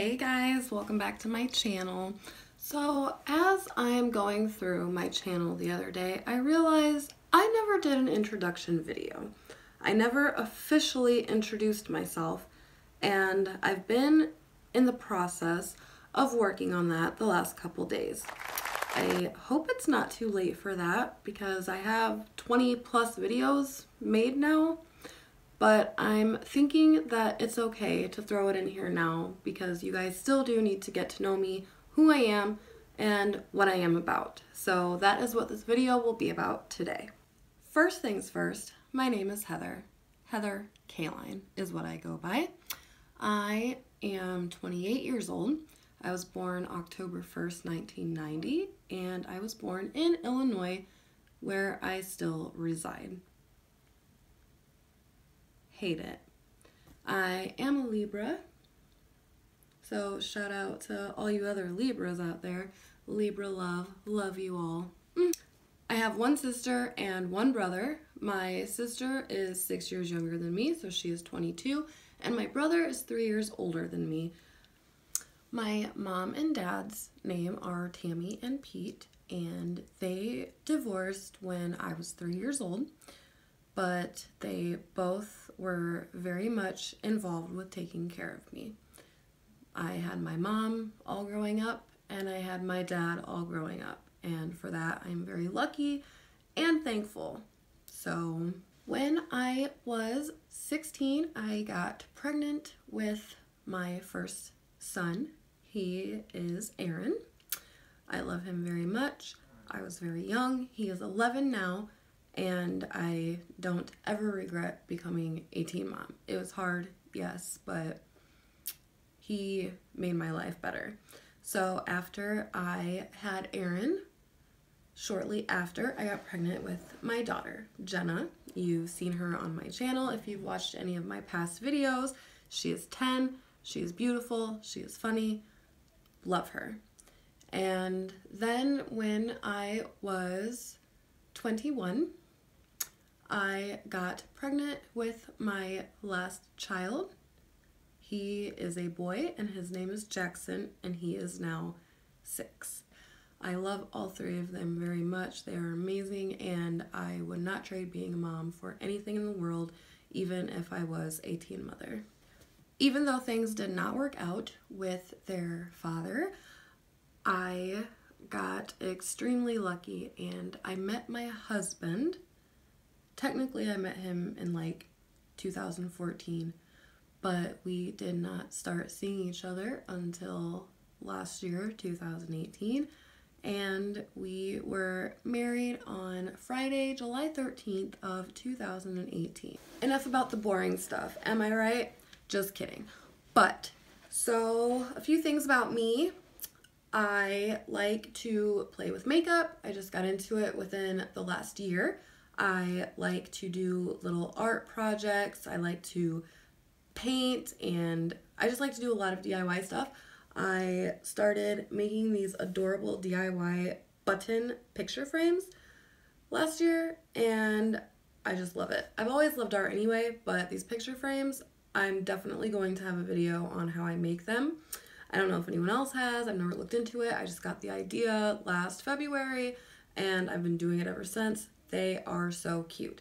Hey guys, welcome back to my channel. So as I'm going through my channel the other day, I realized I never did an introduction video. I never officially introduced myself and I've been in the process of working on that the last couple days. I hope it's not too late for that because I have 20 plus videos made now but I'm thinking that it's okay to throw it in here now because you guys still do need to get to know me, who I am, and what I am about. So that is what this video will be about today. First things first, my name is Heather. Heather Kayeline is what I go by. I am 28 years old. I was born October 1st, 1990, and I was born in Illinois where I still reside hate it. I am a Libra, so shout out to all you other Libras out there. Libra love, love you all. Mm. I have one sister and one brother. My sister is six years younger than me, so she is 22, and my brother is three years older than me. My mom and dad's name are Tammy and Pete, and they divorced when I was three years old but they both were very much involved with taking care of me. I had my mom all growing up, and I had my dad all growing up, and for that I'm very lucky and thankful. So, when I was 16, I got pregnant with my first son. He is Aaron. I love him very much. I was very young. He is 11 now, and I don't ever regret becoming a teen mom. It was hard, yes, but he made my life better. So after I had Aaron, shortly after I got pregnant with my daughter, Jenna. You've seen her on my channel if you've watched any of my past videos. She is 10, she is beautiful, she is funny, love her. And then when I was 21, I got pregnant with my last child. He is a boy and his name is Jackson and he is now six. I love all three of them very much. They are amazing and I would not trade being a mom for anything in the world, even if I was a teen mother. Even though things did not work out with their father, I got extremely lucky and I met my husband technically I met him in like 2014, but we did not start seeing each other until last year, 2018. And we were married on Friday, July 13th of 2018. Enough about the boring stuff, am I right? Just kidding. But, so a few things about me. I like to play with makeup. I just got into it within the last year. I like to do little art projects. I like to paint and I just like to do a lot of DIY stuff. I started making these adorable DIY button picture frames last year and I just love it. I've always loved art anyway, but these picture frames, I'm definitely going to have a video on how I make them. I don't know if anyone else has. I've never looked into it. I just got the idea last February and I've been doing it ever since. They are so cute.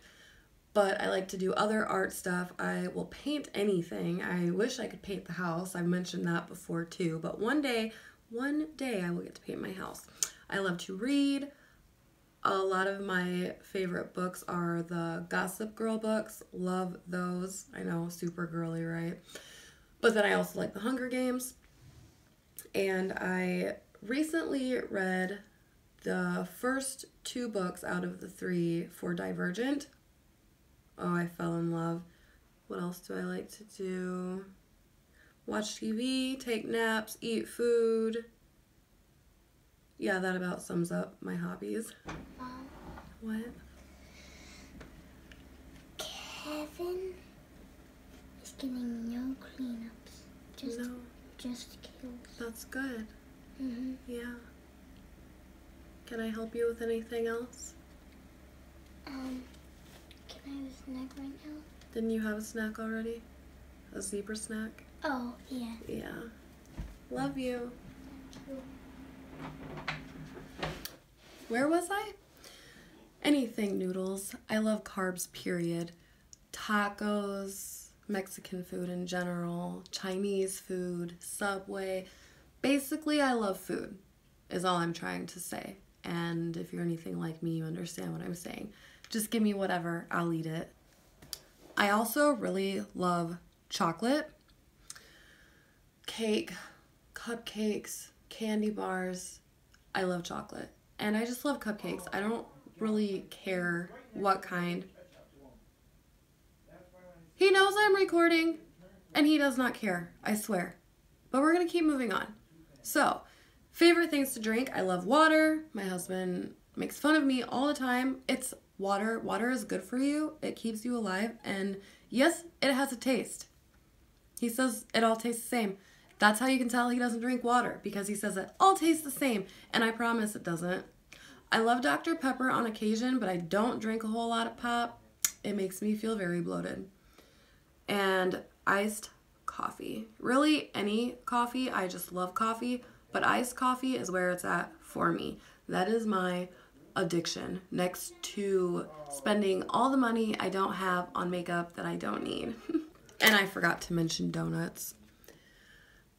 But I like to do other art stuff. I will paint anything. I wish I could paint the house. I've mentioned that before too. But one day, one day I will get to paint my house. I love to read. A lot of my favorite books are the Gossip Girl books. Love those. I know, super girly, right? But then I also like the Hunger Games. And I recently read the first two books out of the three for Divergent. Oh, I fell in love. What else do I like to do? Watch TV, take naps, eat food. Yeah, that about sums up my hobbies. Mom. What? Kevin is getting no cleanups. Just, no. just kills. That's good. Mm-hmm. Yeah. Can I help you with anything else? Um, can I have a snack right now? Didn't you have a snack already? A zebra snack? Oh, yeah. Yeah. Love you. Where was I? Anything noodles. I love carbs, period. Tacos, Mexican food in general, Chinese food, Subway. Basically, I love food, is all I'm trying to say. And if you're anything like me, you understand what I'm saying. Just give me whatever, I'll eat it. I also really love chocolate, cake, cupcakes, candy bars. I love chocolate. And I just love cupcakes. I don't really care what kind. He knows I'm recording and he does not care, I swear. But we're going to keep moving on. So, favorite things to drink I love water. My husband makes fun of me all the time. It's water. Water is good for you, it keeps you alive. And yes, it has a taste. He says it all tastes the same. That's how you can tell he doesn't drink water because he says it all tastes the same. And I promise it doesn't. I love Dr. Pepper on occasion, but I don't drink a whole lot of pop. It makes me feel very bloated and iced coffee. Really, any coffee. I just love coffee, but iced coffee is where it's at for me. That is my addiction next to spending all the money I don't have on makeup that I don't need. and I forgot to mention donuts.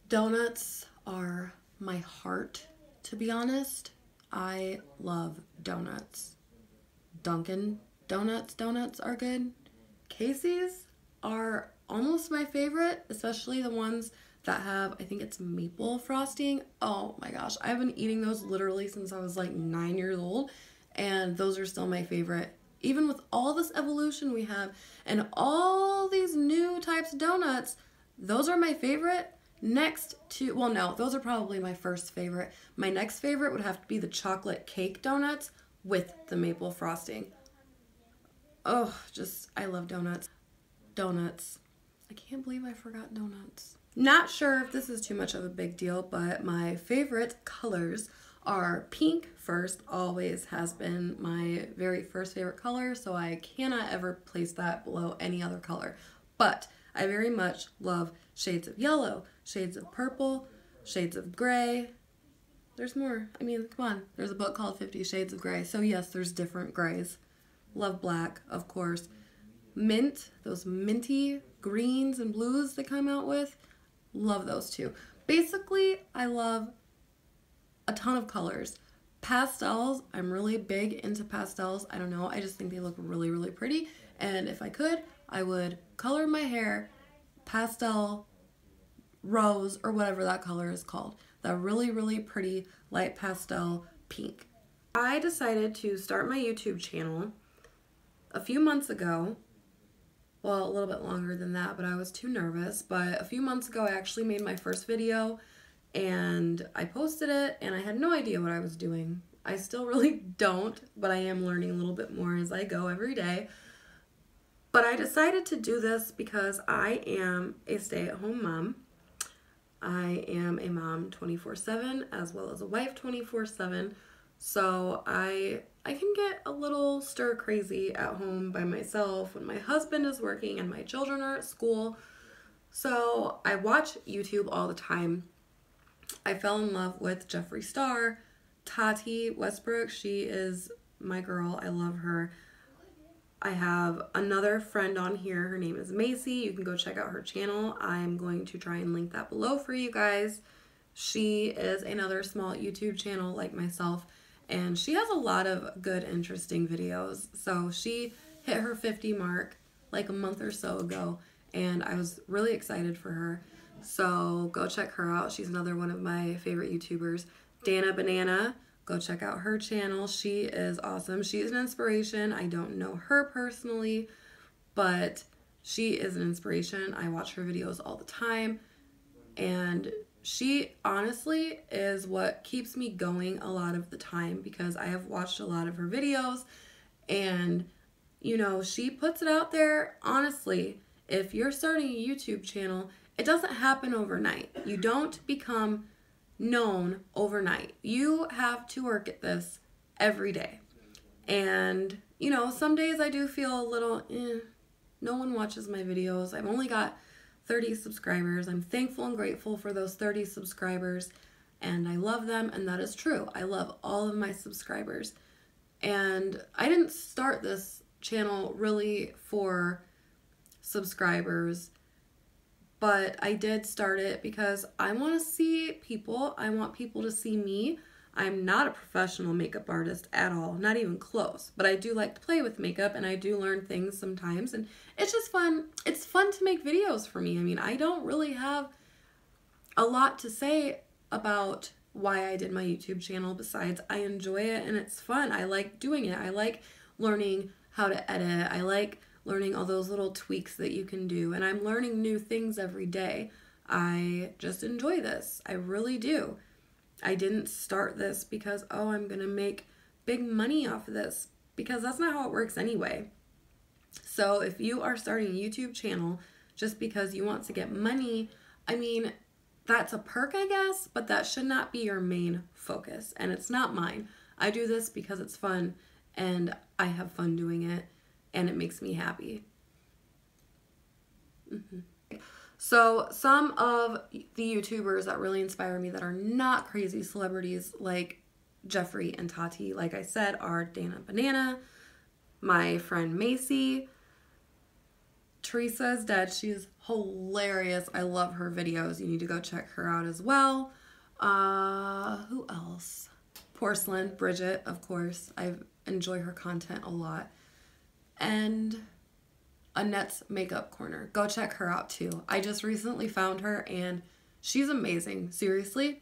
Donuts are my heart, to be honest. I love donuts. Dunkin' Donuts donuts are good. Casey's are almost my favorite, especially the ones that have, I think it's maple frosting. Oh my gosh, I've been eating those literally since I was like nine years old, and those are still my favorite. Even with all this evolution we have and all these new types of donuts, those are my favorite. Next to, well, no, those are probably my first favorite. My next favorite would have to be the chocolate cake donuts with the maple frosting. Oh, just, I love donuts donuts. I can't believe I forgot donuts. Not sure if this is too much of a big deal, but my favorite colors are pink first, always has been my very first favorite color, so I cannot ever place that below any other color. But I very much love shades of yellow, shades of purple, shades of gray. There's more. I mean, come on. There's a book called Fifty Shades of Grey. So, yes, there's different grays. Love black, of course mint, those minty greens and blues they come out with. Love those too. Basically, I love a ton of colors. Pastels, I'm really big into pastels. I don't know, I just think they look really, really pretty. And if I could, I would color my hair pastel rose or whatever that color is called. That really, really pretty light pastel pink. I decided to start my YouTube channel a few months ago well, a little bit longer than that, but I was too nervous. But a few months ago, I actually made my first video and I posted it and I had no idea what I was doing. I still really don't, but I am learning a little bit more as I go every day. But I decided to do this because I am a stay at home mom. I am a mom 24 7 as well as a wife 24 7. So I I can get a little stir crazy at home by myself when my husband is working and my children are at school. So I watch YouTube all the time. I fell in love with Jeffree Star, Tati Westbrook. She is my girl. I love her. I have another friend on here. Her name is Macie. You can go check out her channel. I'm going to try and link that below for you guys. She is another small YouTube channel like myself and she has a lot of good, interesting videos. So she hit her 50 mark like a month or so ago, and I was really excited for her. So go check her out. She's another one of my favorite YouTubers. Danah Banana, go check out her channel. She is awesome. She is an inspiration. I don't know her personally, but she is an inspiration. I watch her videos all the time, and she honestly is what keeps me going a lot of the time because I have watched a lot of her videos and you know, she puts it out there honestly. If you're starting a YouTube channel, it doesn't happen overnight. You don't become known overnight. You have to work at this every day. And, you know, some days I do feel a little, eh, no one watches my videos. I've only got 30 subscribers. I'm thankful and grateful for those 30 subscribers, and I love them, and that is true. I love all of my subscribers. And I didn't start this channel really for subscribers, but I did start it because I want to see people. I want people to see me. I'm not a professional makeup artist at all, not even close, but I do like to play with makeup and I do learn things sometimes and it's just fun. It's fun to make videos for me. I mean, I don't really have a lot to say about why I did my YouTube channel besides I enjoy it and it's fun. I like doing it. I like learning how to edit. I like learning all those little tweaks that you can do and I'm learning new things every day. I just enjoy this. I really do. I didn't start this because, oh, I'm going to make big money off of this because that's not how it works anyway. So if you are starting a YouTube channel just because you want to get money, I mean, that's a perk, I guess, but that should not be your main focus. And it's not mine. I do this because it's fun and I have fun doing it and it makes me happy. Mm-hmm. So, some of the YouTubers that really inspire me that are not crazy celebrities like Jeffree and Tati, like I said, are Danah Banana, my friend Macie. Theresa is dead. She's hilarious. I love her videos. You need to go check her out as well. Uh, who else? Porcelain, Bridget, of course. I enjoy her content a lot. And Annette's Makeup Corner. Go check her out too. I just recently found her and she's amazing. Seriously.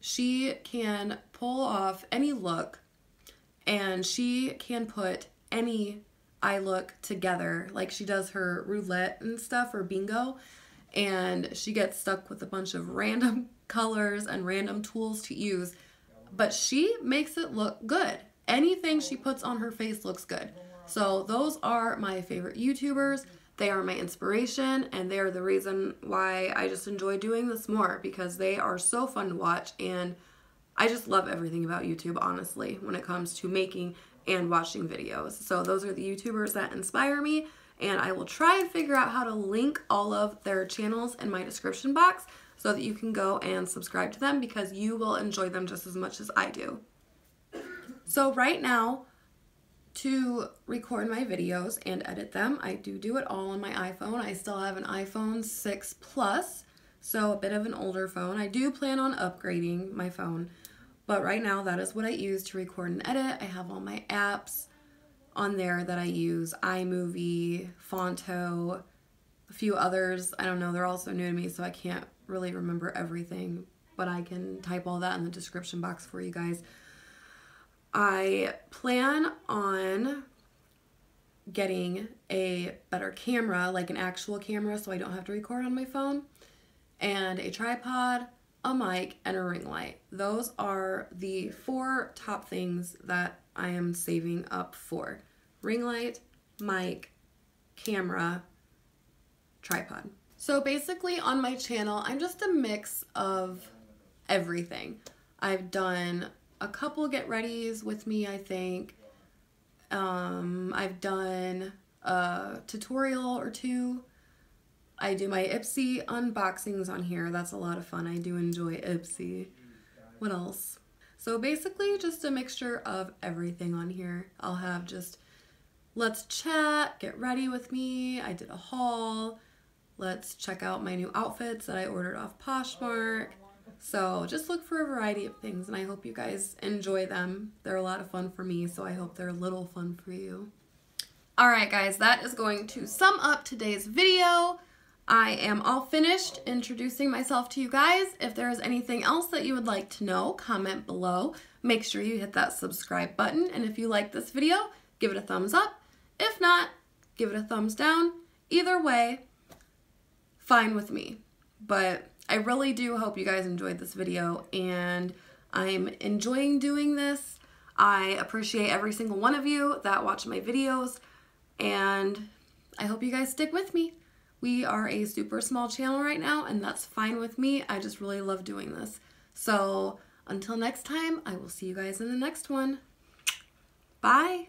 She can pull off any look and she can put any eye look together. Like she does her roulette and stuff or bingo and she gets stuck with a bunch of random colors and random tools to use. But she makes it look good. Anything she puts on her face looks good. So those are my favorite YouTubers. They are my inspiration and they are the reason why I just enjoy doing this more because they are so fun to watch and I just love everything about YouTube, honestly, when it comes to making and watching videos. So those are the YouTubers that inspire me and I will try and figure out how to link all of their channels in my description box so that you can go and subscribe to them because you will enjoy them just as much as I do. So right now, to record my videos and edit them. I do do it all on my iPhone. I still have an iPhone 6 Plus, so a bit of an older phone. I do plan on upgrading my phone, but right now that is what I use to record and edit. I have all my apps on there that I use, iMovie, Phonto, a few others. I don't know, they're all so new to me, so I can't really remember everything, but I can type all that in the description box for you guys. I plan on getting a better camera, like an actual camera, so I don't have to record on my phone, and a tripod, a mic, and a ring light. Those are the four top things that I am saving up for. Ring light, mic, camera, tripod. So basically on my channel, I'm just a mix of everything. I've done a couple get readies with me, I think. Um, I've done a tutorial or two. I do my Ipsy unboxings on here. That's a lot of fun. I do enjoy Ipsy. What else? So basically just a mixture of everything on here. I'll have just let's chat, get ready with me. I did a haul. Let's check out my new outfits that I ordered off Poshmark. So just look for a variety of things and I hope you guys enjoy them. They're a lot of fun for me, so I hope they're a little fun for you. Alright guys, that is going to sum up today's video. I am all finished introducing myself to you guys. If there is anything else that you would like to know, comment below. Make sure you hit that subscribe button, and if you like this video, give it a thumbs up. If not, give it a thumbs down. Either way, fine with me. But I really do hope you guys enjoyed this video and I'm enjoying doing this. I appreciate every single one of you that watch my videos and I hope you guys stick with me. We are a super small channel right now and that's fine with me. I just really love doing this. So until next time, I will see you guys in the next one. Bye.